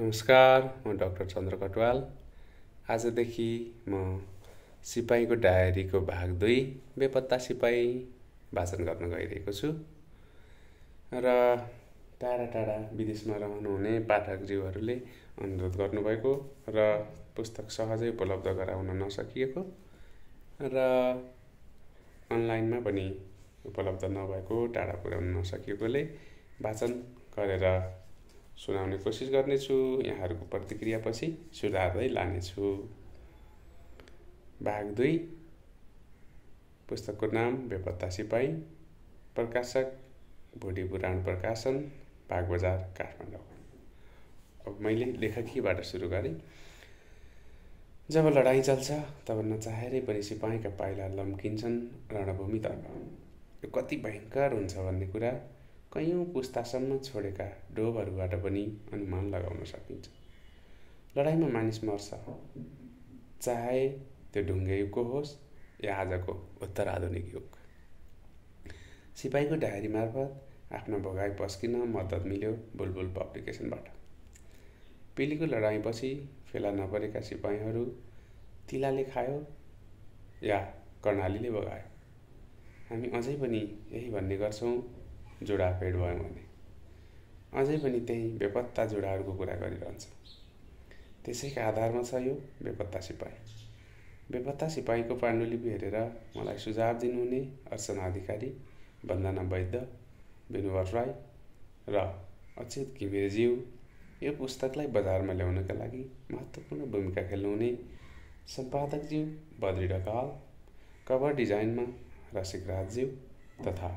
नमस्कार म डाक्टर चन्द्र कटवाल। आजदेखि म सिपाहीको डायरीको भाग दुई बेपत्ता सिपाही वाचन गर्न गइरहेको छु। र टाढा टाढा विदेशमा रहनुहुने पाठकज्यूहरूले अनुरोध गर्नुभएको र पुस्तक सहजै उपलब्ध गराउन नसकिएको र अनलाइनमा पनि उपलब्ध नभएको टाढा पुर्याउन नसकिएकोले वाचन गरेर सुनाउने कोसिस गर्नेछु यहाँहरूको प्रतिक्रियापछि सुधार्दै लानेछु। भाग दुई पुस्तकको नाम बेपत्ता सिपाही प्रकाशक भोटी पुराण प्रकाशन भाग बजार काठमाडौँ। अब मैले लेखकीबाट सुरु गरेँ। जब लडाइँ चल्छ तब नचाहेरै पनि सिपाहीका पाइला लम्किन्छन् रणभूमितर्फ। यो कति भयङ्कर हुन्छ भन्ने कुरा कैयौँ पुस्तासम्म छोडेका डोबहरूबाट पनि अनुमान लगाउन सकिन्छ। लडाइँमा मानिस मर्छ। चाहे त्यो ढुङ्गे युगको होस् या आजको उत्तर आधुनिक युग। सिपाहीको डायरी मार्फत आफ्नो भोगाई पस्किन मद्दत मिल्यो बुलबुल पब्लिकेसनबाट। पिलीको लडाइँपछि फेला नपरेका सिपाहीहरू तिलाले खायो या कर्णालीले बगायो। हामी अझै पनि यही भन्ने गर्छौँ जोडा फेड भयो भने। अझै पनि त्यही बेपत्ता जोडाहरूको कुरा गरिरहन्छ। त्यसैका आधारमा छ यो बेपत्ता सिपाही। बेपत्ता सिपाहीको पाण्डुलिपि हेरेर मलाई सुझाव दिनुहुने अर्चना अधिकारी वन्दना वैद्य विनुवर राई र अच्युत घिमिरेज्यू यो पुस्तकलाई बजारमा ल्याउनका लागि महत्त्वपूर्ण भूमिका खेल्नुहुने सम्पादकज्यू बद्री ढकाल कभर डिजाइनमा रसिक राजज्यू तथा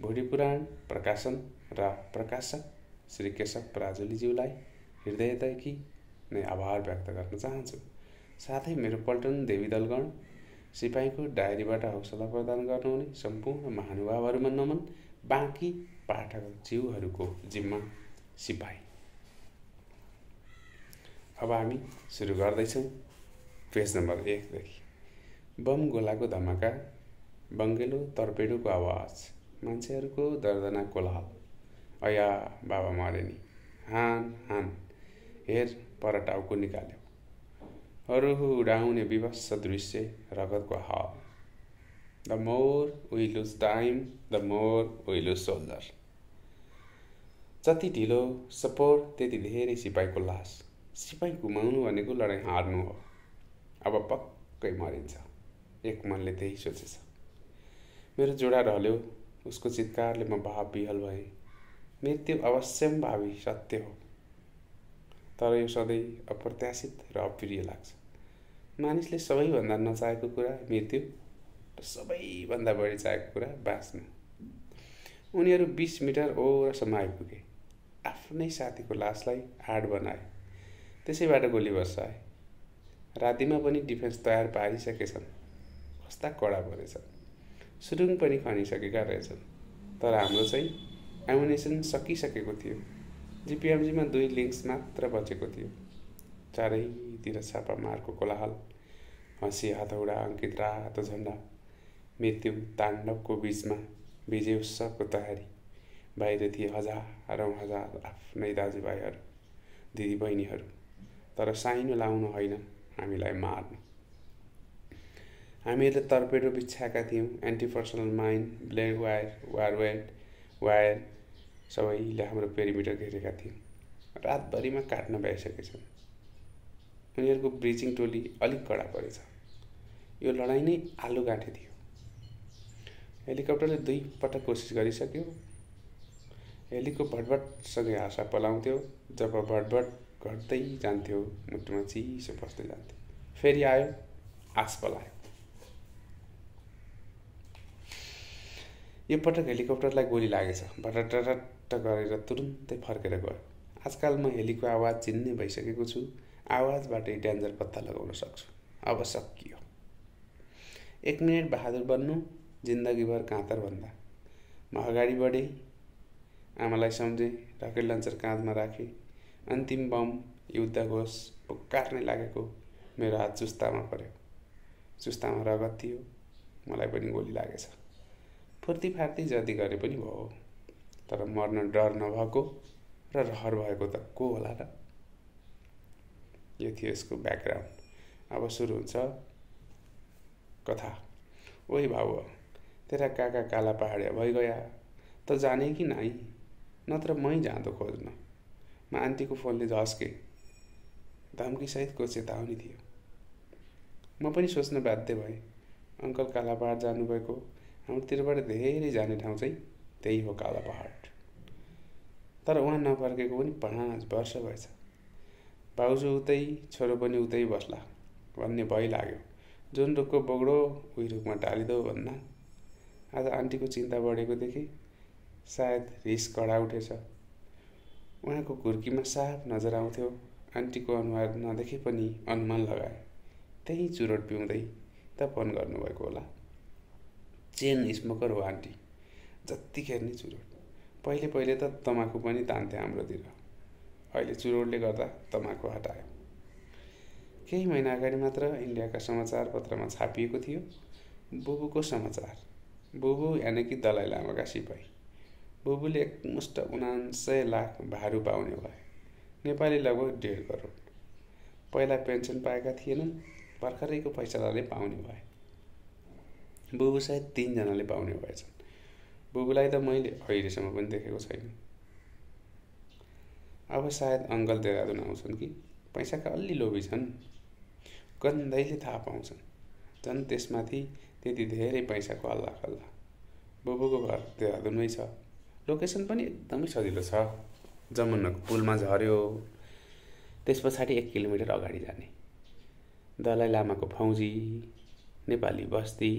भोडी पुराण प्रकाशन र प्रकाशक श्री केशव पराजुलीज्यूलाई हृदयदेखि नै आभार व्यक्त गर्न चाहन्छु। साथै मेरो पल्टन देवी दलगण सिपाहीको डायरीबाट हौसला प्रदान गर्नुहुने सम्पूर्ण महानुभावहरूमा नमन बाँकी पाठक जीवहरूको जिम्मा सिपाही। अब हामी सुरु गर्दैछौँ पेज नम्बर एकदेखि। बम गोलाको धमाका बङ्गेलो तर्पेडोको आवाज। मान्छेहरूको दर्दना कोलाहल। अया बाबा मरे नि हान हान। हेर पर टाउको निकाल्यो। अरू उडाउने विवश दृश्य रगतको हाल। The more we lose time the more we lose soldier. जति ढिलो सपोर्ट त्यति धेरै सिपाहीको लास। सिपाही गुमाउनु भनेको लडाइँ हार्नु हो। अब पक्कै मरिन्छ। एक मनले त्यही सोचेछ। मेरो जोडा ढल्यो उसको चितकारले म भाव विहल भएँ। मृत्यु अवश्यम भावी सत्य हो। तर यो सधैँ अप्रत्याशित र अप्रिय लाग्छ। मानिसले सबैभन्दा नचाहेको कुरा मृत्यु र सबैभन्दा बढी चाहेको कुरा बाँच्नु। उनीहरू बिस मिटर ओरसम्म आइपुगे। आफ्नै साथीको लासलाई आड बनाए। त्यसैबाट गोली बसाए रातिमा पनि डिफेन्स तयार पारिसकेछन्। कस्ता कडा परेछन् सुरुङ पनि खनिसकेका रहेछन्। तर हाम्रो चाहिँ एमुनेसन सकिसकेको थियो। जिपिएमजीमा दुई लिङ्क्स मात्र बचेको थियो। चारैतिर छापा मारको कोलाहल हँसी हथौडा अङ्कित रातो झन्डा मृत्यु ताण्डवको बिचमा विजय उत्सवको तयारी। बाहिर थिए हजारौँ हजार आफ्नै दाजुभाइहरू दिदीबहिनीहरू तर साइनो लाउनु होइन हामीलाई मार्नु। हामीहरूले तर्पेडो बिछ्याएका थियौँ। Anti personnel mine blade wire wire wet wire सबैले हाम्रो पेरिमिटर घेरेका थियौँ। रातभरिमा काट्न भइसकेछन् उनीहरूको ब्रिजिङ टोली अलिक कडा परेछ। यो लडाइँ नै आलु गाँठे थियो। हेलिकप्टरले दुई पटक कोसिस गरिसक्यो। हेलीको भटभटसँगै आशा पलाउँथ्यो। जब भटभट घट्दै जान्थ्यो मुटुमा चिसो बस्दै जान्थ्यो। फेरि आयो आस पलायो। यो पटक हेलिकप्टरलाई गोली लागेछ। भटटट गरेर तुरुन्तै फर्केर गयो। आजकल म हेलीको आवाज चिन्ने भइसकेको छु। आवाजबाटै डेन्जर पत्ता लगाउन सक्छु। अब सकियो एक मिनट बहादुर बन्नु जिन्दगीभर काँतर भन्दा। म अगाडि बढेँ आमालाई सम्झेँ रकेट लन्चर काँधमा राखेँ। अन्तिम बम युद्ध घोष पुकार्नै लागेको मेरो हात चुस्तामा पऱ्यो चुस्तामा रगत थियो। मलाई पनि गोली लागेछ। फुर्ती फार्ती जति गरे पनि भयो। तर मर्न डर नभएको र रहर भएको त को होला र यो थियो यसको ब्याकग्राउन्ड अब सुरु हुन्छ कथा। ओइ भाउ तेरा काका काला पहाडिया भइगया। त जाने कि नाइ? नत्र मै जाँदो खोज्न। म आन्टीको फोनले झस्के। धम्कीसहितको चेतावनी थियो। म पनि सोच्न बाध्य भएँ। अङ्कल काला पहाड जानुभएको। हाम्रोतिरबाट धेरै जाने ठाउँ चाहिँ त्यही हो काला पहाड। तर उहाँ नफर्केको पनि पाँच वर्ष भएछ। भाउजू उतै छोरो पनि उतै बस्ला भन्ने भइ लाग्यो। जुन रुखको बगडो उही रुखमा टालिदो भन्न आज आन्टीको चिन्ता बढेको देखेँ। सायद रिस कडा उठेछ। उहाँको घुर्कीमा साफ नजर आउँथ्यो। आन्टीको अनुहार नदेखे पनि अनुमान लगाए। त्यही चुरोट पिउँदै त फोन गर्नुभएको होला। चेन स्मोकर हो आन्टी। जतिखेर नि चुरोट। पहिले पहिले त तमाखु पनि तान्थे हाम्रोतिर। अहिले चुरोटले गर्दा तमाखु हटायो। केही महिना अगाडि मात्र इन्डियाका समाचार पत्रमा छापिएको थियो बुबुको समाचार। बुबु यानि कि दलाइ लामाका सिपाही। बुबुले एकमुष्ट उनान्सय लाख भारू पाउने भए। नेपाली लगभग डेढ करोड। पहिला पेन्सन पाएका थिएनन् भर्खरैको फैसलाले पाउने भए। बुबु सायद तिनजनाले पाउने भएछन् बुबुलाई त मैले अहिलेसम्म पनि देखेको छैन। अब सायद अङ्कल देहरादुन आउँछन् कि? पैसाका अलि लोभी छन्। गन्धैले थाहा पाउँछन्। झन् त्यसमाथि त्यति धेरै पैसाको हल्ला खल्ला बुबुको घर देहरादुनमै छ। लोकेसन पनि एकदमै सजिलो छ। जमुनाको पुलमा झऱ्यो। त्यस पछाडि एक किलोमिटर अगाडि जाने। दलाइ लामाको फौजी। नेपाली बस्ती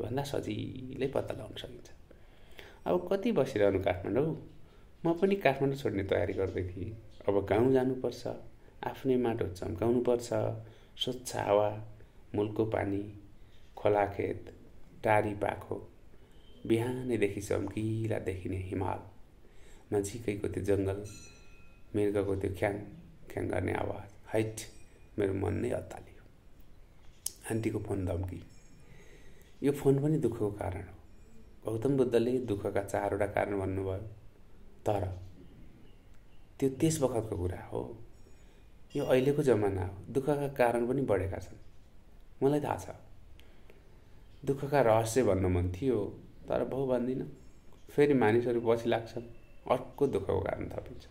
भन्दा सजिलै पत्ता लगाउन सकिन्छ। अब कति बसिरहनु काठमाडौँ? म पनि काठमाडौँ छोड्ने तयारी गर्दै थिएँ। अब गाउँ जानुपर्छ आफ्नै माटो चम्काउनुपर्छ स्वच्छ हावा मुलको पानी खोला खेत टारी पाखो बिहानैदेखि चम्किला देखिने हिमाल नजिकैको त्यो जङ्गल मृगको त्यो ख्याङ ख्याङ गर्ने आवाज हाइट मेरो मन नै अत्तालियो आन्टीको फोन धम्की। यो फोन पनि दुःखको कारण हो। गौतम बुद्धले दुःखका चारवटा कारण भन्नुभयो। तर त्यो त्यस बखतको कुरा हो। यो अहिलेको जमाना हो। दुःखका कारण पनि बढेका छन्। मलाई थाहा छ। दुःखका रहस्य भन्न मन थियो तर बहु भन्दिनँ। फेरि मानिसहरू पछि लाग्छन् अर्को दुःखको कारण थपिन्छ।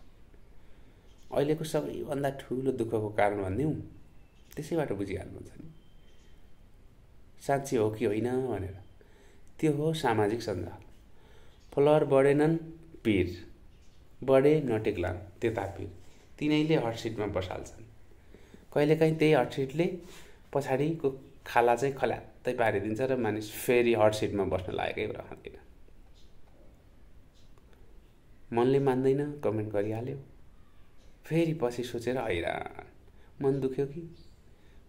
अहिलेको सबैभन्दा ठुलो दुःखको कारण भनिदिउँ त्यसैबाट बुझिहाल्नुहुन्छ नि। साँच्ची हो कि होइन भनेर। त्यो हो सामाजिक सञ्जाल फलोवर बढेनन् पिर बढे नटेक्लान् त्यतापिर तिनैले हटसिटमा बसाल्छन्। कहिलेकाहीँ त्यही हटसिटले पछाडिको खाला चाहिँ खल्यात्तै पारिदिन्छ र मानिस फेरि हटसिटमा बस्न लागेकै रहँदैन। मनले मान्दैन कमेन्ट गरिहाल्यो। फेरि पछि सोचेर हैरान। मन दुख्यो कि?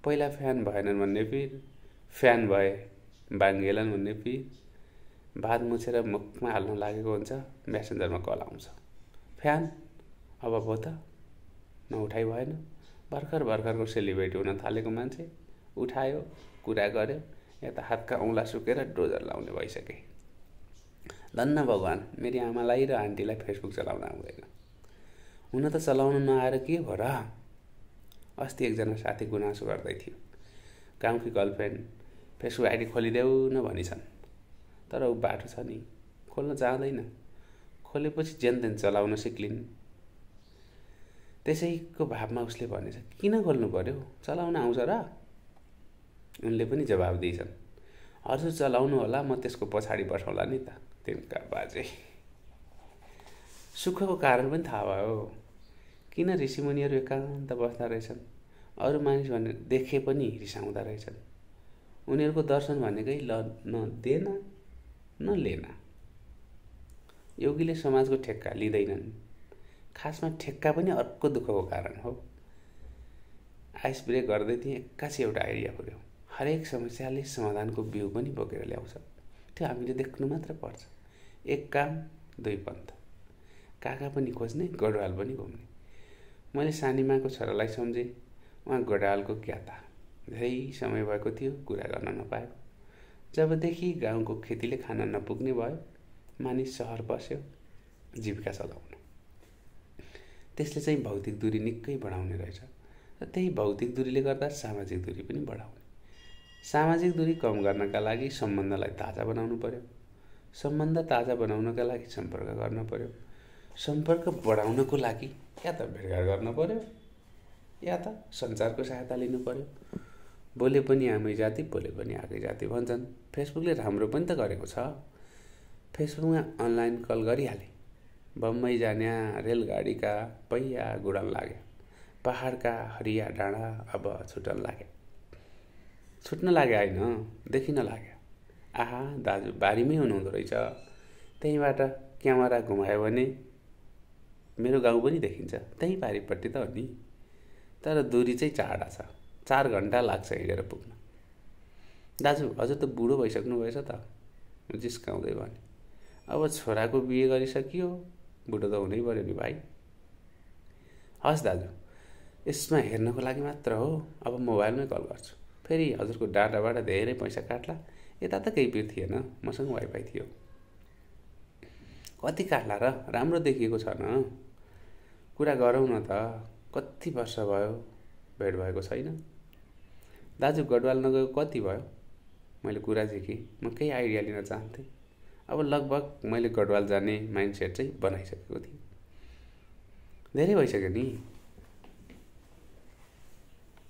पहिला फ्यान भएनन् भन्ने पिर। फ्यान भए बाङ्गेलन भन्ने पिर भात मुछेर मुखमा हाल्न लागेको हुन्छ म्यासेन्जरमा कल आउँछ। फ्यान? अब भयो त। नउठाइ भएन। भर्खर भर्खरको सेलिब्रेटी हुन थालेको मान्छे उठायो कुरा गर्यो यता हातका औँला सुकेर डोजर लाउने भइसके। धन्न भगवान् मेरी आमालाई र आन्टीलाई फेसबुक चलाउन आउँदैन हुन त चलाउन नआएर के भयो र? अस्ति एकजना साथी गुनासो गर्दै थियो। गाउँकी गर्लफ्रेन्ड फेसबुक आइडी खोलिदेऊ न भनिछन् तर ऊ बाटो छ नि खोल्न चाहँदैन। खोलेपछि जेनतेन चलाउन सिक्लिन्। त्यसैको भावमा उसले भनेछ किन खोल्नु पर्यो? चलाउन आउँछ र? उनले पनि जवाब दिएछन् हजुर चलाउनु होला म त्यसको पछाडि बसाउँला नि त तिनका बाजे। सुखको कारण पनि थाहा भयो। किन ऋषिमुनिहरू एकान्त बस्दा रहेछन्? अरू मानिस भने देखे पनि रिसाउँदा रहेछन्। उनीहरूको दर्शन भनेकै ल न देन न लेना। योगीले समाजको ठेक्का लिँदैनन्। खासमा ठेक्का पनि अर्को दुःखको कारण हो। आइस ब्रेक गर्दै थिएँ एक्कासी एउटा आइडिया पुऱ्याउँ हरेक समस्याले समाधानको बिउ पनि बोकेर ल्याउँछ। त्यो हामीले देख्नु मात्र पर्छ। एक काम दुई पन्थ। काका पनि खोज्ने गडवाल पनि घुम्ने। मैले सानीमाको छोरालाई सम्झेँ उहाँ गडवालको क्याता धेरै समय भएको थियो कुरा गर्न नपाएको जबदेखि गाउँको खेतीले खान नपुग्ने भयो मानिस सहर बस्यो जीविका चलाउन। त्यसले चाहिँ भौतिक दूरी निकै बढाउने रहेछ र त्यही भौतिक दूरीले गर्दा सामाजिक दूरी पनि बढाउने। सामाजिक दूरी कम गर्नका लागि सम्बन्धलाई ताजा बनाउनु पर्यो सम्बन्ध ताजा बनाउनका लागि सम्पर्क गर्न पर्यो सम्पर्क बढाउनको लागि या त भेटघाट गर्न पर्यो या त सञ्चारको सहायता लिनु पर्यो। बोले पनि आमै जाति बोले पनि आएकै जाति भन्छन्। फेसबुकले राम्रो पनि त गरेको छ। फेसबुकमा अनलाइन कल गरिहाले। बम्बई जाने रेलगाडीका पहिया गुडन लागे पहाडका हरिया डाँडा अब छुटन लागे छुट्न लाग्यो होइन देखिन लाग्यो। आहा दाजु बारीमै हुनुहुँदो रहेछ। त्यहीँबाट क्यामेरा घुमायो भने मेरो गाउँ पनि देखिन्छ। त्यहीँ पारिपट्टि त हो नि। तर दूरी चाहिँ टाढा छ। चार घन्टा लाग्छ हिँडेर पुग्न। दाजु हजुर त बुढो भइसक्नु भएछ त। जिस्काउँदै भने अब छोराको बिहे गरिसकियो। बुढो त हुनै पऱ्यो नि भाइ। हस् दाजु यसमा हेर्नको लागि मात्र हो। अब मोबाइलमै कल गर्छु। फेरि हजुरको डाटाबाट धेरै पैसा काट्ला। यता त केही पिर थिएन मसँग वाइफाई थियो। कति काट्ला र? राम्रो देखिएको छ न। कुरा गरौँ न त। कति वर्ष भयो? भेट भएको छैन। दाजु गडवाल नगएको कति भयो? मैले कुरा झिकेँ म केही आइडिया लिन चाहन्थेँ। अब लगभग मैले गडवाल जाने माइन्डसेट चाहिँ बनाइसकेको थिएँ। धेरै भइसक्यो नि।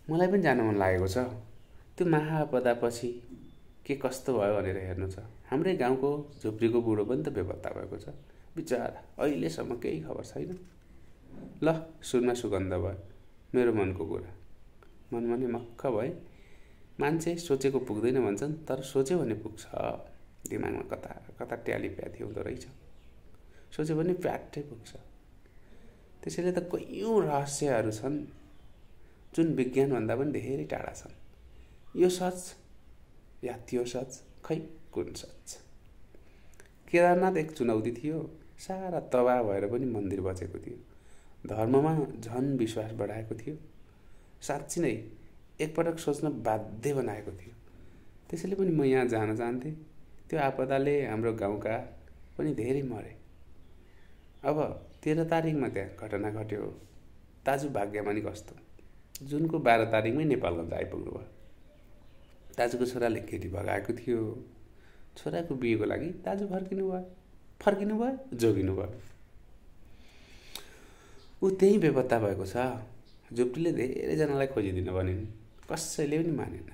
मलाई पनि जान मन लागेको छ। त्यो महापदापछि के कस्तो भयो भनेर हेर्नु छ। हाम्रै गाउँको झुप्रीको बुढो पनि त बेपत्ता भएको छ। बिचरा अहिलेसम्म केही खबर छैन। ल सुनमा सुगन्ध भयो। मेरो मनको कुरा। मनमा नै मक्ख भए मान्छे सोचेको पुग्दैन भन्छन् तर सोच्यो भने पुग्छ। दिमागमा कता कता ट्याली प्याथी हुँदो रहेछ। सोच्यो भने प्याटै पुग्छ। त्यसैले त कैयौँ रहस्यहरू छन् जुन विज्ञानभन्दा पनि धेरै टाढा छन्। यो सच या त्यो सच खै कुन सच? केदारनाथ एक चुनौती थियो। सारा तबाह भएर पनि मन्दिर बचेको थियो। धर्ममा झन विश्वास बढाएको थियो। साँच्ची नै एकपटक सोच्न बाध्य बनाएको थियो। त्यसैले पनि म यहाँ जान चाहन्थेँ त्यो आपदाले हाम्रो गाउँका पनि धेरै मरे। अब तेह्र तारिकमा त्यहाँ घटना घट्यो। दाजु भाग्यमानी कस्तो? जुनको बाह्र तारिकमै नेपालगञ्ज आइपुग्नु भयो दाजुको छोराले केटी भगाएको थियो। छोराको बिहेको लागि दाजु फर्किनु भयो फर्किनु भयो जोगिनु भयो ऊ त्यहीँ बेपत्ता भएको छ। झुप्टीले धेरैजनालाई खोजिदिन भनिन्। कसैले पनि मानेन।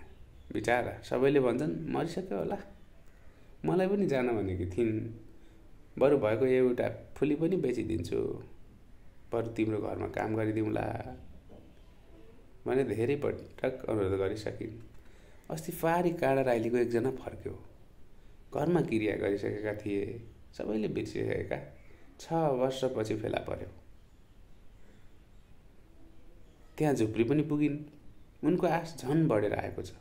बिचारा सबैले भन्छन् मरिसक्यो होला। मलाई पनि जान भनेकी थिइन् बरु भएको एउटा फुली पनि बेचिदिन्छु। बरु तिम्रो घरमा काम गरिदिउँला। भने धेरै पटक अनुरोध गरिसकिन्। अस्ति फारी काँडा राईलीको एकजना फर्क्यो। घरमा क्रिया गरिसकेका थिए। सबैले बिर्सिसकेका। छ वर्षपछि फेला पर्यो। त्यहाँ झुप्री पनि पुगिन्। उनको आश झन् बढेर आएको छ।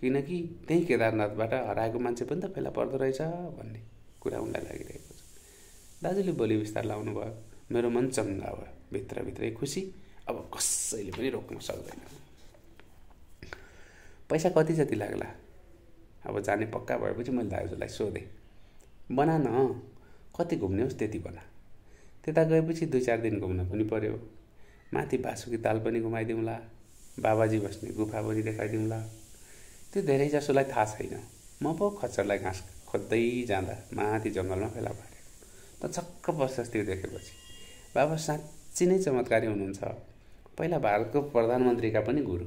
किनकि त्यही केदारनाथबाट हराएको मान्छे पनि त फेला पर्दो रहेछ भन्ने कुरा उनलाई लागिरहेको छ। दाजुले बोली बिस्तार लाउनु भयो मेरो मन चङ्गा भयो भित्रभित्रै खुसी अब कसैले पनि रोक्न सक्दैन। पैसा कति जति लाग्ला अब जाने पक्का भएपछि मैले दाजुलाई सोधेँ बना न कति घुम्ने होस् त्यति बना। त्यता गएपछि दुई चार दिन घुम्न पनि पर्यो। माथि बासुकी ताल पनि घुमाइदिउँला। बाबाजी बस्ने गुफा पनि देखाइदिउँला त्यो धेरै जसोलाई थाहा छैन। म पो खच्चरलाई घाँस खोज्दै जाँदा माथि जङ्गलमा फेला पारेँ। त छक्क बस्छ त्यो देखेपछि बाबा साँच्ची नै चमत्कारी हुनुहुन्छ। पहिला भारतको प्रधानमन्त्रीका पनि गुरु।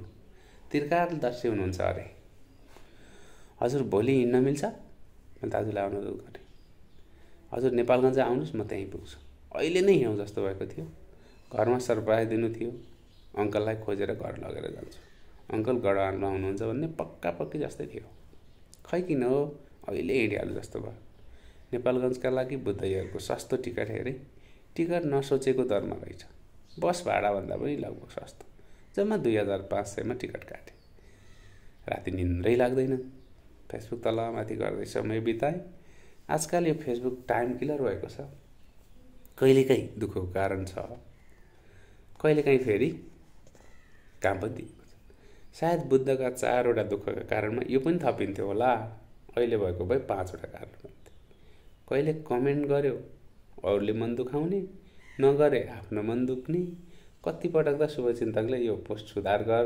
दर्शी हुनुहुन्छ अरे। हजुर भोलि हिँड्न मिल्छ? म दाजुलाई अनुरोध गरेँ। हजुर नेपालगञ्ज आउनुहोस् म त्यहीँ पुग्छु। अहिले नै हिँडौँ जस्तो भएको थियो। घरमा सरप्राइज दिनु थियो। अङ्कललाई खोजेर घर लगेर जान्छु। अङ्कल गडवानमा हुनुहुन्छ भन्ने पक्का पक्की जस्तै थियो। खै किन हो? अहिले हिँडिहाल्नु जस्तो भयो। नेपालगञ्जका लागि बुद्धयहरूको सस्तो टिकट हेरेँ। टिकट नसोचेको दरमा रहेछ। बस भाडाभन्दा पनि लगभग सस्तो। जम्मा दुई हजार पाँच सयमा टिकट काटेँ। राति निन्द्रै लाग्दैन। फेसबुक तलमाथि गर्दै समय बिताएँ। आजकल यो फेसबुक टाइम किलर भएको छ। कहिलेकाहीँ दुःखको कारण छ। कहिलेकाहीँ फेरि काम पनि दिएको छ। सायद बुद्धका चारवटा दुःखका कारणमा यो पनि थपिन्थ्यो होला। अहिले भएको भए पाँचवटा कारण भन्थ्यो। कहिले कमेन्ट गर्यो अरूले मन दुखाउने नगरे आफ्नो मन दुख्ने कतिपटक त शुभचिन्तकले यो पोस्ट सुधार गर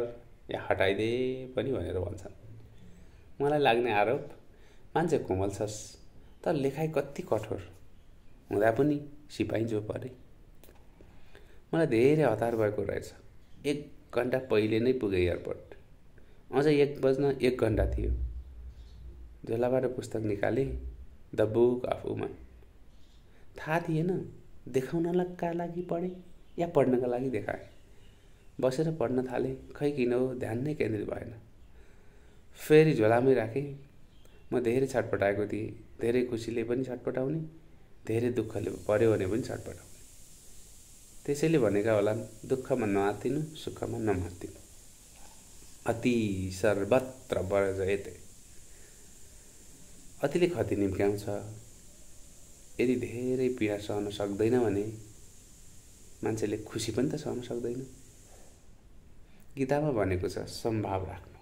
या हटाइदे पनि भनेर भन्छन्। मलाई लाग्ने आरोप मान्छे कोमल छस् तर लेखाइ कति कठोर हुँदा पनि सिपाही जो परे मलाई धेरै हतार भएको रहेछ। एक घन्टा पहिले नै पुगेँ एयरपोर्ट। अझ एक बज्न एक घन्टा थियो। झोलाबाट पुस्तक निकालेँ द बुक अफ वुमन। थाहा थिएन देखाउनका लागि पढेँ या पढ्नका लागि देखाएँ। बसेर पढ्न थालेँ खै किन हो ध्यान नै केन्द्रित भएन। फेरि झोलामै राखेँ म धेरै छटपटाएको थिएँ धेरै खुसीले पनि छटपटाउने धेरै दुःखले पऱ्यो भने पनि छटपटाउने। त्यसैले भनेका होलान् दुःखमा नआतिनु सुखमा नमातिनु अति सर्वत्र बरजयते। अतिले खति निम्क्याउँछ। यदि धेरै पीडा सहन सक्दैन भने मान्छेले खुसी पनि त सहन सक्दैन। गीतामा भनेको छ सम्भाव राख्नु।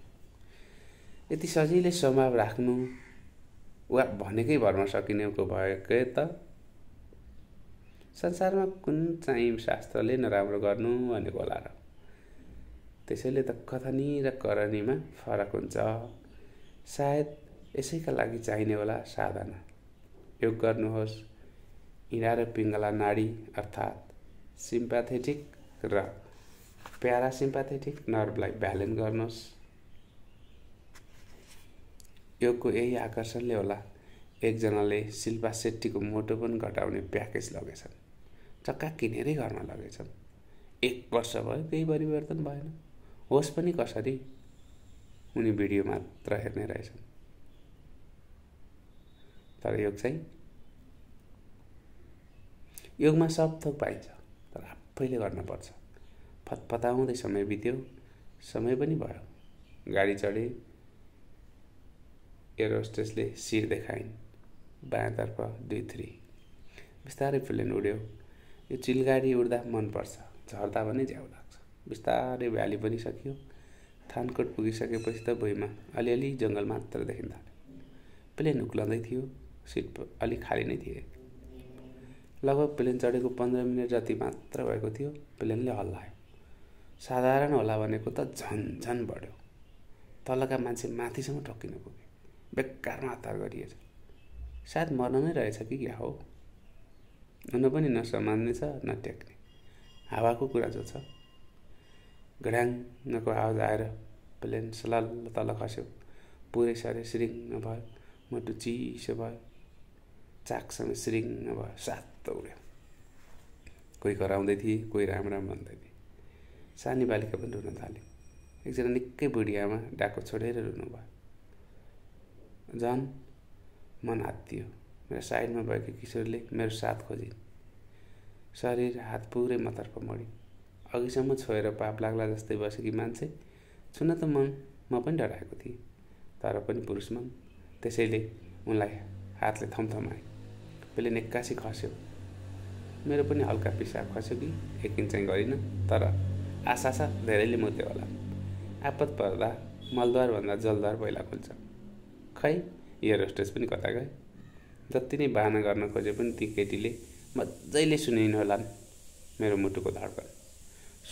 यति सजिलै सम्भाव राख्नु वा भनेकै भरमा सकिनेको भएको त संसारमा कुन चाहिँ शास्त्रले नराम्रो गर्नु भनेको होला र। त्यसैले त कथनी र करणीमा फरक हुन्छ। सायद यसैका लागि चाहिने होला साधना। योग गर्नुहोस्। इँडा र पिङ्गला नाडी अर्थात् सिम्प्याथेटिक र प्यारासिम्प्याथेटिक नर्भलाई ब्यालेन्स गर्नुहोस्। योगको यही आकर्षणले होला एकजनाले शिल्पा सेट्टीको मोटो पनि घटाउने प्याकेज लगेछन्। चक्का किनेरै घरमा लगेछन्। एक वर्ष भयो केही परिवर्तन भएन। होस् पनि कसरी? उनी भिडियो मात्र हेर्ने रहेछन्। तर योग चाहिँ? योगमा सब थोक पाइन्छ तर आफैले गर्नुपर्छ। फतफताउँदै समय बित्यो समय पनि भयो। गाडी चढे एयर होस्टेसले शिर देखाइन्। बायाँतर्फ दुई थ्री। बिस्तारै प्लेन उड्यो। यो चिलगाडी उड्दा मनपर्छ। झर्दा पनि झ्याउ लाग्छ। बिस्तारै भ्याली पनि सकियो। थानकोट पुगिसकेपछि त भुइँमा अलिअलि जङ्गल मात्र देखिन प्लेन उक्लँदै थियो। सिट अलिक खाली नै थिए। लगभग प्लेन चढेको पन्ध्र मिनट जति मात्र भएको थियो प्लेनले हल्लायो साधारण होला भनेको त झन् झन् बढ्यो। तलका मान्छे माथिसम्म ठोक्किन पुगे। बेकारमा हतार गरिएछ। सायद मर्न नै रहेछ कि क्या हो? हुन पनि न समान्ने छ न टेक्ने हावाको कुरा जो छ घड्याङको आवाज आएर प्लेन सलल्ल तल खस्यो। पुरै सरे सिरिङ भयो मुटु चिसो भयो। चाकसँग सिरिङ्ग भयो सात उड्यो। कोही कराउँदै थिए कोही राम राम भन्दै थिए। सानी बालिका पनि रुन थाल्यो। एकजना निकै बुढी आमा डाको छोडेर रुनुभयो झन् मन हात्तियो। मेरो साइडमा भएको किशोरले मेरो साथ खोजिन् शरीर हात पुरै मतर्फ मोडी अघिसम्म छोएर पाप लाग्ला जस्तै बसेकी मान्छे छुन त मन म पनि डराएको थिएँ तर पनि पुरुष मन त्यसैले उनलाई हातले थमथमाएँ। प्लेन एक्कासी खस्यो मेरो पनि हल्का पिसाब खस्यो कि यकिन चाहिँ गरिनँ तर आशा धेरैले मुत्यो होला आपत पर्दा मलद्वारभन्दा जलद्वार पहिला खुल्छ खै एयर होस्टेस पनि कता गए। जति नै बाहना गर्न खोजे पनि ती केटीले मजाले सुनिन् होलान् मेरो मुटुको धड्कन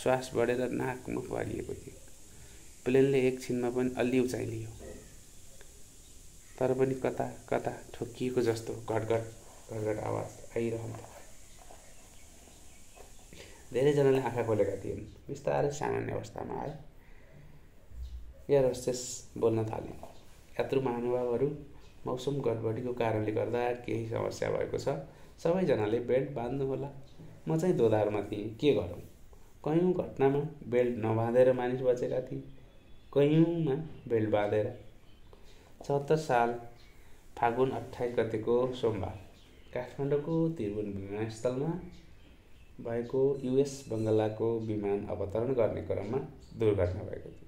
श्वास बढेर नाक मुख भरिएको थियो। प्लेनले एकछिनमा पनि अलि उचाइ लियो तर पनि कता कता ठोकिएको जस्तो घटघट घटघट आवाज आइरहन्थ्यो। धेरैजनाले आँखा खोलेका थिएन। बिस्तारै सामान्य अवस्थामा आयो एयर होस्टेस बोल्न थाले। यात्रु महानुभावहरू मौसम गडबडीको कारणले गर्दा केही समस्या भएको छ। सबैजनाले बेल्ट बाँध्नु होला म चाहिँ दोधारमा थिएँ। के गरौँ? कयौँ घटनामा बेल्ट नबाँधेर मानिस बचेका थिए। कयौँमा बेल्ट बाँधेर। चौहत्तर साल फागुन अठाइस गतेको सोमबार। काठमाडौँको त्रिभुवन विमानस्थलमा भएको युएस बङ्गलाको विमान अवतरण गर्ने क्रममा दुर्घटना भएको थियो।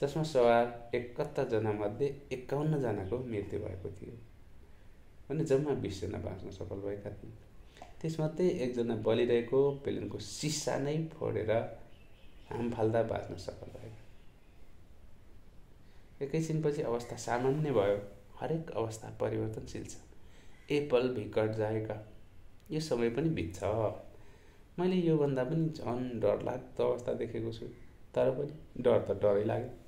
जसमा सवार एकहत्तरजनामध्ये एकाउन्नजनाको मृत्यु भएको थियो। भने जम्मा बिसजना बाँच्न सफल भएका थिए। त्यसमध्ये एकजना बलिरहेको प्लेनको सिसा नै फोडेर हाम फाल्दा बाँच्न सफल भएका एकैछिनपछि अवस्था सामान्य भयो। हरेक अवस्था परिवर्तनशील छ। ए पल भिकट जाएका। यो समय पनि बित्छ। मैले योभन्दा पनि झन् डर लाग्दो अवस्था देखेको छु। तर पनि डर त डरै लाग्यो।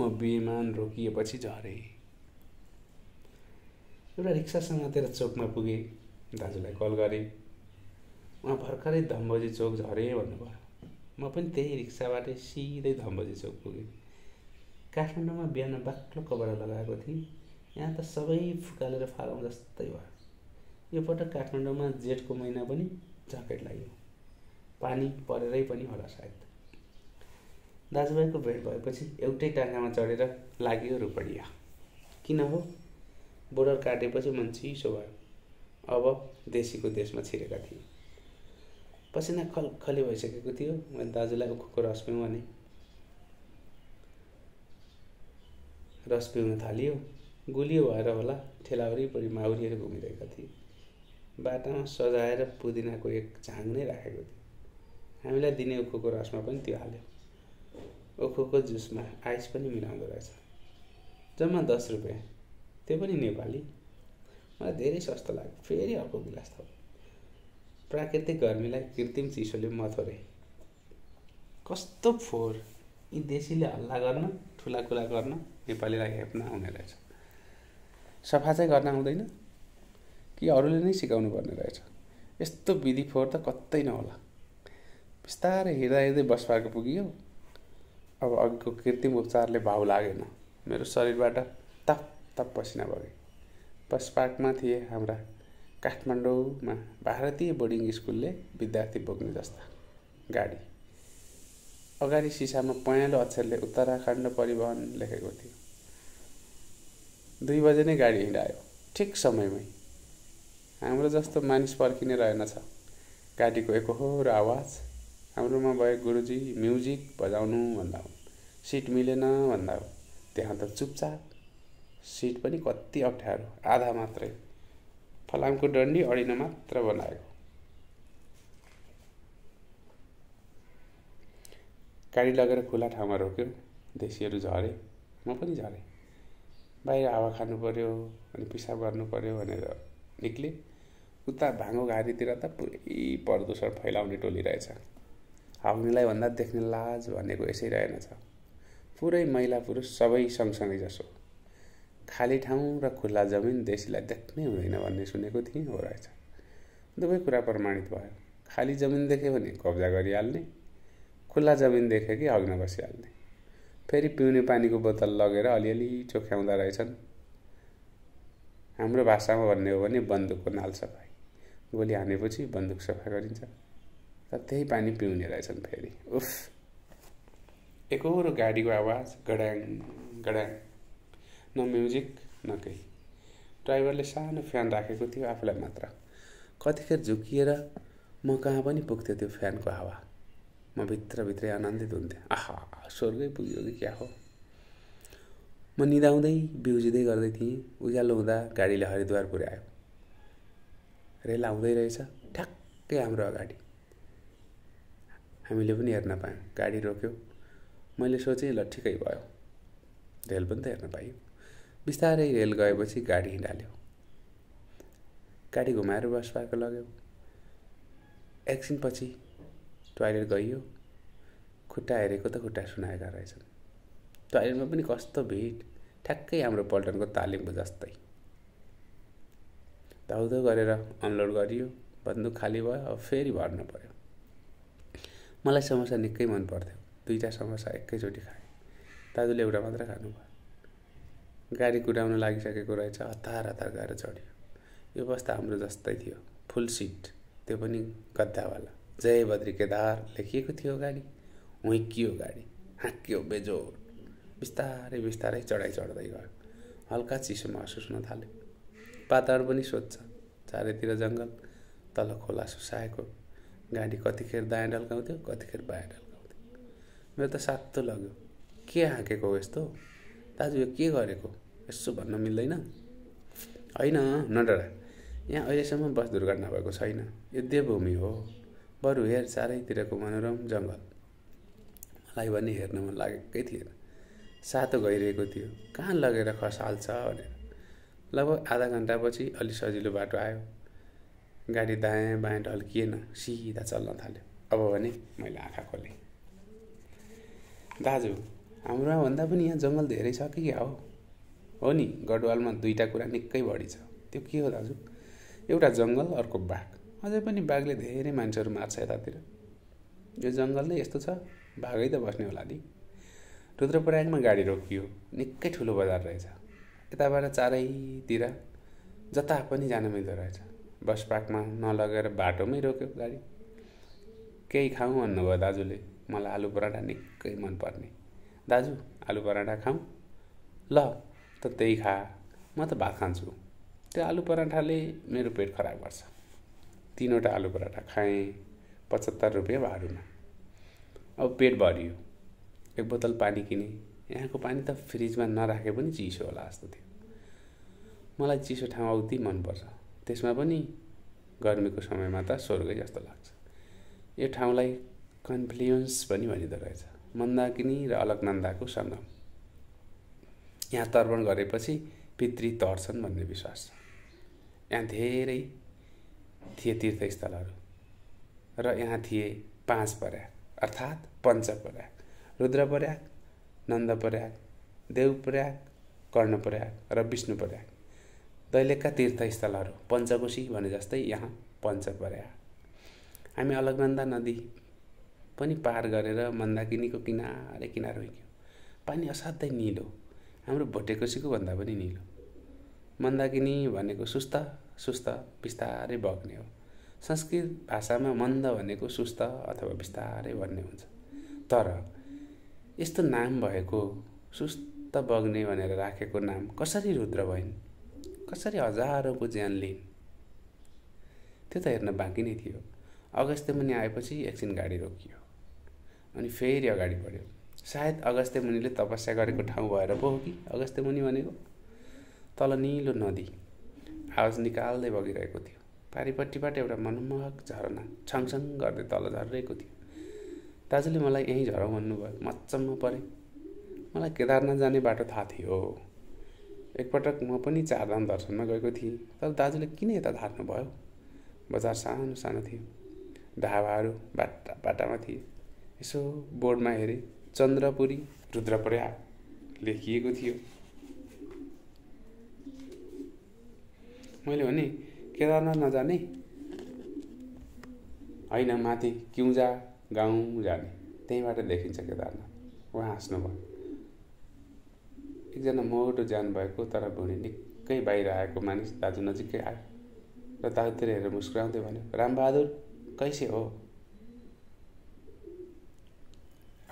म बेमान रोकिएपछि झरेँ। एउटा रिक्सा समातेर चोकमा पुगेँ दाजुलाई कल गरेँ। उहाँ भर्खरै धम्बोजी चोक झरेँ भन्नुभयो। म पनि त्यही रिक्साबाटै सिधै धम्बोजी चोक पुगेँ। काठमाडौँमा बिहान बाक्लो कपडा लगाएको थिएँ। यहाँ त सबै फुकालेर फालौँ जस्तै भयो। यो पटक काठमाडौँमा जेठको महिना पनि ज्याकेट लाग्यो। पानी परेरै पनि होला सायद। दाजुभाइको भेट भएपछि एउटै टाङ्गामा चढेर लाग्यो रुपडिया। किन हो? बोर्डर काटेपछि मन चिसो भयो। अब देशीको देशमा छिरेका थिए। पसिना खलखली भइसकेको थियो। मैले दाजुलाई उखुको रस भने। रस पिउन थालियो। गुलियो भएर होला ठेला वरिपरि माउरीहरू घुमिरहेका थिए। बाटामा सजाएर पुदिनाको एक झाङ नै राखेको थियो। हामीलाई दिने उखुको रसमा पनि त्यो हाल्यो। उखुको जुसमा आइस पनि मिलाउँदो रहेछ। जम्मा दस रुपियाँ त्यो पनि नेपाली। मलाई धेरै सस्तो लाग्यो। फेरि अर्को गिलास थप प्राकृतिक गर्मीलाई कृत्रिम चिसोले मथोरे। कस्तो फोहोर। यी देशीले हल्ला गर्न ठुला खुला गर्न नेपालीलाई हेप्न आउने रहेछ। सफा चाहिँ गर्न आउँदैन। कि अरूले नै सिकाउनु पर्ने रहेछ। यस्तो विधि फोहोर त कतै नहोला। बिस्तारै हिँड्दा हिँड्दै बस पार्क पुगियो। अब अघिको कृत्रिम उपचारले भाउ लागेन। मेरो शरीरबाट तप तप पसिना बगे पार्कमा थिए हाम्रा काठमाडौँमा भारतीय बोर्डिङ स्कुलले विद्यार्थी बोक्ने जस्ता गाडी। अगाडि सिसामा पहेँलो अक्षरले उत्तराखण्ड परिवहन लेखेको थियो। दुई बजे नै गाडी हिँडायो ठिक समयमै। हाम्रो जस्तो मानिस पर्खिने रहेनछ। गाडीको एकहोरो आवाज हाम्रोमा भए गुरुजी म्युजिक बजाउनु भन्दा हुन्। सिट मिलेन भन्दा हो त्यहाँ त चुपचाप सिट पनि कति अप्ठ्यारो आधा मात्रै। फलामको डन्डी अडिन मात्र बनाएको गाडी लगेर खुला ठाउँमा रोक्यो। देशीहरू झरे म पनि झरेँ। बाहिर हावा खानु पऱ्यो अनि पिसाब गर्नु पऱ्यो भनेर निक्लेँ। उता भाँगो घारीतिर त पुरै प्रदूषण फैलाउने टोली रहेछ। हाउनेलाई भन्दा देख्ने लाज भनेको यसै रहेनछ पुरै महिला पुरुष सबै सँगसँगै जसो। खाली ठाउँ र खुल्ला जमिन देशीलाई देख्नै हुँदैन भन्ने सुनेको थिएँ हो रहेछ दुवै कुरा प्रमाणित भयो। खाली जमिन देख्यो भने कब्जा गरिहाल्ने खुल्ला जमिन देख्यो कि अग्न बसिहाल्ने। फेरि पिउने पानीको बोतल लगेर अलिअलि चोख्याउँदा रहेछन्। हाम्रो भाषामा भन्ने हो भने बन्दुकको नाल सफाइ गोली हानेपछि बन्दुक सफा गरिन्छ। र त्यही पानी पिउने रहेछन् फेरि। उफ। एकहोरो गाडीको आवाज गड्याङ गड्याङ। न म्युजिक न केही। ड्राइभरले सानो फ्यान राखेको थियो आफूलाई मात्र। कतिखेर झुकिएर म कहाँ पनि पुग्थ्यो त्यो फ्यानको हावा। म भित्रभित्रै आनन्दित हुन्थेँ। आहा स्वर्गै पुग्यो कि क्या हो? म निदाउँदै बिउजिँदै गर्दै थिएँ। उज्यालो हुँदा गाडीले हरिद्वार पुर्यायो रेल आउँदै रहेछ। ठ्याक्कै हाम्रो अगाडि। हामीले पनि हेर्न पायौँ। गाडी रोक्यो। मैले सोचेँ ल ठिकै भयो। रेल पनि त हेर्न पाइयो। बिस्तारै रेल गएपछि गाडी हिँडाल्यो। गाडी घुमाएर बस पार्क लग्यो। एकछिनपछि टोयलेट गइयो। खुट्टा हेरेको त खुट्टा सुनाएका रहेछन्। टोयलेटमा पनि कस्तो भिड। ठ्याक्कै हाम्रो पल्टनको तालिमको जस्तै। धाउधो गरेर अनलोड गरियो। बन्दुक खाली भयो अब फेरि भर्न पर्यो। मलाई समोसा निकै मन पर्थ्यो दुईवटा समोसा एकैचोटि खाएँ। दाजुले एउटा मात्र खानुभयो। गाडी कुदाउन लागिसकेको रहेछ हतार हतार गएर चढ्यो। यो बस्दा हाम्रो जस्तै थियो फुल सिट त्यो पनि गद्दावाला। जय बद्री केदार लेखिएको थियो गाडी हुइकियो गाडी हाँकियो बेजोड। बिस्तारै बिस्तारै चढाइ चढ्दै गयो। हल्का चिसो महसुस हुन थाल्यो। वातावरण पनि स्वच्छ। चारैतिर जङ्गल तल खोला सुसाएको। गाडी कतिखेर दायाँ ढल्काउँथ्यो कतिखेर बायाँ ढल्काउँथ्यो। मेरो त सातो लग्यो। के हाँकेको हो यस्तो? दाजु यो के गरेको? यसो भन्न मिल्दैन। होइन नडरा। यहाँ अहिलेसम्म बस दुर्घटना भएको छैन। यो देवभूमि हो। बरु हेर चारैतिरको मनोरम जङ्गल। मलाई भने हेर्न मन लागेकै थिएन। सातो गइरहेको थियो। कहाँ लगेर खसाल्छ भनेर। लगभग आधा घन्टापछि अलि सजिलो बाटो आयो। गाडी दायाँ बायाँ ढल्किएन सिधा चल्न थाल्यो। अब भने मैले आँखा खोलेँ। दाजु हाम्रोमा भन्दा पनि यहाँ जङ्गल धेरै छ कि क्या हो? नि गढवालमा दुईवटा कुरा निकै बढी छ। त्यो के हो दाजु? एउटा जङ्गल अर्को बाघ। अझै पनि बाघले धेरै मान्छेहरू मार्छ यतातिर। यो जङ्गल नै यस्तो छ बाघै त बस्ने होला नि रुद्रप्रयागमा गाडी रोकियो। निकै ठुलो बजार रहेछ। यताबाट चारैतिर जता पनि जान मिल्दो रहेछ। बस पार्कमा नलगेर बाटोमै रोक्यो गाडी। केही खाउँ भन्नुभयो दाजुले। मलाई आलु पराठा निकै मनपर्ने। दाजु आलु पराठा खाउँ ल त त्यही खा। म त भात खान्छु। त्यो आलु पराठाले मेरो पेट खराब गर्छ। तिनवटा आलु पराठा खाएँ पचहत्तर रुपियाँ भाडुमा। अब पेट भरियो। एक बोतल पानी किनेँ। यहाँको पानी त फ्रिजमा नराखे पनि चिसो होला जस्तो थियो। मलाई चिसो ठाउँ औधी मनपर्छ। त्यसमा पनि गर्मीको समयमा त स्वर्गै जस्तो लाग्छ। यो ठाउँलाई कन्फ्लुएन्स पनि भनिँदो रहेछ। मन्दाकिनी र अलकनन्दाको सङ्गम। यहाँ तर्पण गरेपछि पितृ तर्छन् भन्ने विश्वास छ। यहाँ धेरै थिए तीर्थस्थलहरू र यहाँ थिए पाँच पर्याग अर्थात् पञ्चपर्याग रुद्रपर्याग नन्दपर्याग देवपर्याग कर्णपर्याग र विष्णुपर्याग। दैलेखका तीर्थस्थलहरू पञ्चकोशी भने जस्तै यहाँ पञ्चपर्याग हामी अलकनन्दा नदी पनि पार गरेर मन्दाकिनीको किनारे किनार हिँड्यौँ पानी असाध्यै निलो हाम्रो भोटेकोसीको भन्दा पनि निलो। मन्दाकिनी भनेको सुस्त सुस्त बिस्तारै बग्ने हो। संस्कृत भाषामा मन्द भनेको सुस्त अथवा बिस्तारै भन्ने हुन्छ। तर यस्तो नाम भएको सुस्त बग्ने भनेर राखेको नाम कसरी रुद्र भइन्? कसरी हजारौँको ज्यान लिइन् त्यो त हेर्न बाँकी नै थियो। अगस्त्य मुनि आएपछि एकछिन गाडी रोकियो अनि फेरि अगाडि बढ्यो। सायद अगस्त्य मुनिले तपस्या गरेको ठाउँ भएर पो हो कि? अगस्त्य मुनि भनेको? तल निलो नदी आवाज निकाल्दै बगिरहेको थियो। पारिपट्टिबाट एउटा मनमोहक झरना छङछङ गर्दै तल झरिरहेको थियो। दाजुले मलाई यहीँ झरौँ भन्नुभयो। मचम्म परेँ। मलाई केदारनाथ जाने बाटो थाहा थियो। एकपटक म पनि चारधाम दर्शनमा गएको थिएँ तर दाजुले किन यता धार्नुभयो? बजार सानो सानो थियो। ढाबाहरू बाटा बाटामा थिए। यसो बोर्डमा हेरेँ चन्द्रपुरी रुद्रप्रयाग लेखिएको थियो। मैले भने केदारनाथ नजाने? होइन माथि किउजा गाउँ जाने। त्यहीँबाट देखिन्छ केदारनाथ। उहाँ हाँस्नुभयो। एकजना मोटो जानुभएको तर भुँडी निकै बाहिर आएको मानिस दाजु नजिकै आयो र दाजुतिर हेरेर मुस्कुराउँदै भन्यो रामबहादुर कैसे हो?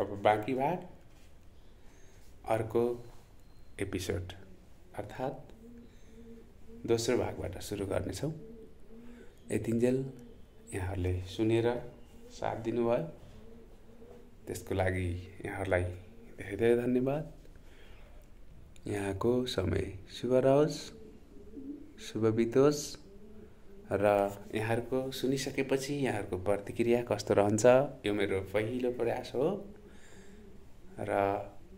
अब बाँकी भाग? अर्को एपिसोड अर्थात् दोस्रो भागबाट सुरु गर्नेछौँ। यतिन्जेल यहाँहरूले सुनेर साथ दिनुभयो। त्यसको लागि यहाँहरूलाई धेरै धेरै धन्यवाद। यहाँको समय। शुभ रहोस् शुभ बितोस् र यहाँहरूको सुनिसकेपछि यहाँहरूको प्रतिक्रिया कस्तो रहन्छ यो मेरो पहिलो प्रयास हो। र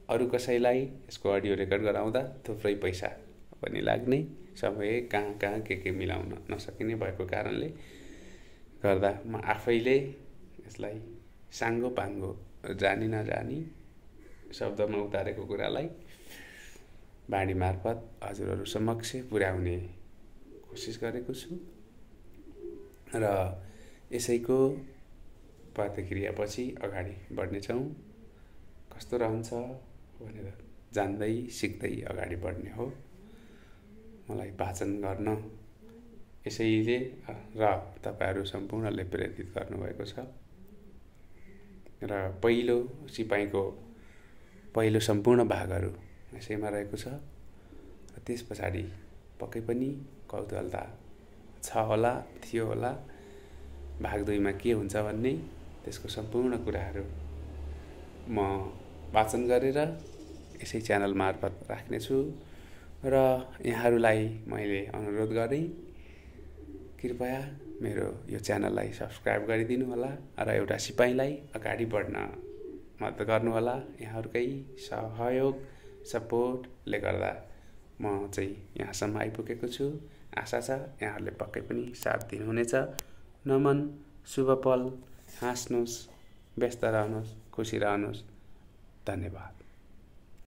अरू कसैलाई यसको अडियो रेकर्ड गराउँदा थुप्रै पैसा पनि लाग्ने समय कहाँ कहाँ के के मिलाउन नसकिने भएको कारणले गर्दा म आफैले यसलाई साङ्गो पाङ्गो जानी नजानी शब्दमा उतारेको कुरालाई बाणी मार्फत हजुरहरू समक्ष पुर्याउने कोसिस गरेको छु। र यसैको प्रतिक्रियापछि अगाडि बढ्नेछौँ कस्तो रहन्छ भनेर जान्दै सिक्दै अगाडि बढ्ने हो। मलाई वाचन गर्न यसैले र तपाईँहरू सम्पूर्णले प्रेरित गर्नुभएको छ। र पहिलो सिपाहीको पहिलो सम्पूर्ण भागहरू यसैमा रहेको छ। र त्यस पछाडि पक्कै पनि कौतूहलता छ होला थियो होला। भाग दुईमा के हुन्छ भन्ने त्यसको सम्पूर्ण कुराहरू म वाचन गरेर यसै च्यानल मार्फत राख्नेछु। र यहाँहरूलाई मैले अनुरोध गरेँ कृपया मेरो यो च्यानललाई सब्सक्राइब गरिदिनु होला र एउटा सिपाहीलाई अगाडि बढ्न मद्दत गर्नुहोला यहाँहरूकै सहयोग सपोर्टले गर्दा म चाहिँ यहाँसम्म आइपुगेको छु। आशा छ यहाँहरूले पक्कै पनि साथ दिनुहुनेछ। नमन शुभ पल। हाँस्नुहोस् व्यस्त रहनुहोस् खुसी रहनुहोस्। धन्यवाद।